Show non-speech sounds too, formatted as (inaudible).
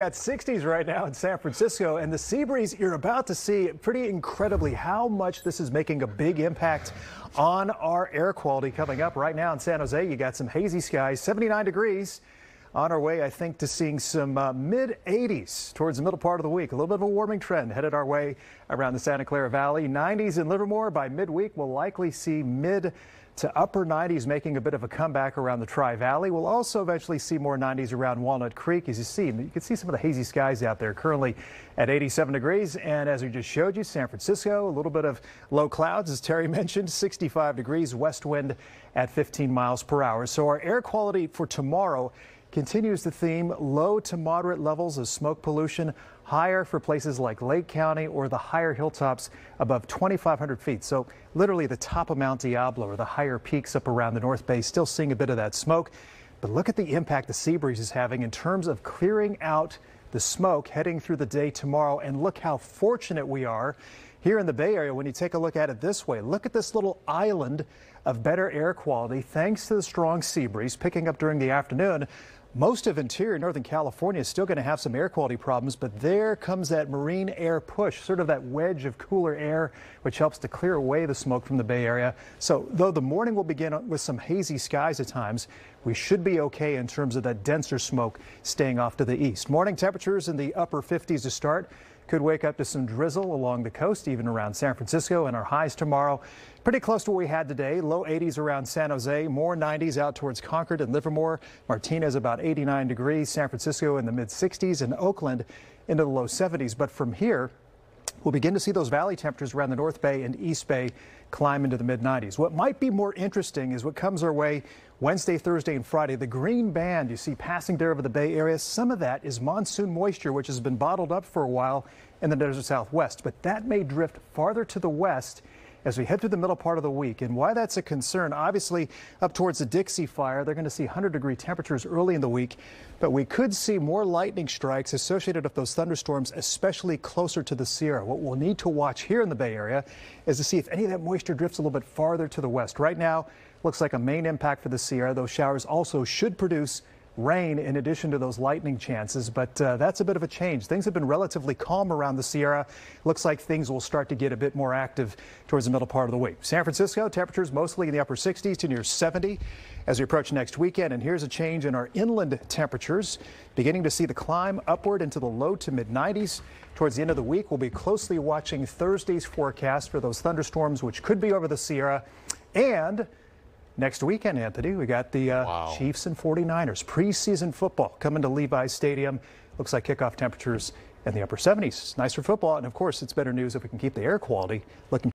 At 60s right now in San Francisco, and the sea breeze, you're about to see pretty incredibly how much this is making a big impact on our air quality coming up right now in San Jose. You got some hazy skies, 79 degrees. On our way, I think, to seeing some uh, mid 80s towards the middle part of the week. A little bit of a warming trend headed our way around the Santa Clara Valley. 90s in Livermore by midweek. We'll likely see mid to upper 90s making a bit of a comeback around the Tri Valley. We'll also eventually see more 90s around Walnut Creek. As you see, you can see some of the hazy skies out there currently at 87 degrees. And as we just showed you, San Francisco, a little bit of low clouds, as Terry (laughs) mentioned, 65 degrees, west wind at 15 miles per hour. So our air quality for tomorrow continues the theme low to moderate levels of smoke pollution, higher for places like Lake County or the higher hilltops above 2,500 feet. So literally the top of Mount Diablo or the higher peaks up around the North Bay, still seeing a bit of that smoke. But look at the impact the sea breeze is having in terms of clearing out the smoke heading through the day tomorrow. And look how fortunate we are here in the Bay Area when you take a look at it this way. Look at this little island of better air quality thanks to the strong sea breeze picking up during the afternoon. Most of interior Northern California is still going to have some air quality problems, but there comes that marine air push, sort of that wedge of cooler air, which helps to clear away the smoke from the Bay Area. So, though the morning will begin with some hazy skies at times, we should be okay in terms of that denser smoke staying off to the east. Morning temperatures in the upper 50s to start. Could wake up to some drizzle along the coast, even around San Francisco, and our highs tomorrow pretty close to what we had today. Low 80s around San Jose, more 90s out towards Concord and Livermore. Martinez about 89 degrees, San Francisco in the mid 60s, and Oakland into the low 70s. But from here, We'll begin to see those valley temperatures around the North Bay and East Bay climb into the mid 90s. What might be more interesting is what comes our way Wednesday, Thursday, and Friday. The green band you see passing there over the Bay Area, some of that is monsoon moisture, which has been bottled up for a while in the desert southwest. But that may drift farther to the west as we head through the middle part of the week. And why that's a concern, obviously, up towards the Dixie Fire, they're going to see 100 degree temperatures early in the week, but we could see more lightning strikes associated with those thunderstorms, especially closer to the Sierra. What we'll need to watch here in the Bay Area is to see if any of that moisture drifts a little bit farther to the west. Right now, looks like a main impact for the Sierra. Those showers also should produce rain in addition to those lightning chances, but uh, that's a bit of a change. Things have been relatively calm around the Sierra. Looks like things will start to get a bit more active towards the middle part of the week. San Francisco, temperatures mostly in the upper 60s to near 70 as we approach next weekend. And here's a change in our inland temperatures, beginning to see the climb upward into the low to mid 90s. Towards the end of the week, we'll be closely watching Thursday's forecast for those thunderstorms, which could be over the Sierra. And Next weekend, Anthony, we got the uh, wow. Chiefs and 49ers preseason football coming to Levi's Stadium. Looks like kickoff temperatures in the upper 70s. Nice for football, and of course, it's better news if we can keep the air quality looking.